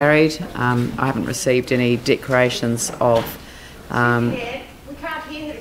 Married. Um, I haven't received any declarations of um, We can't hear.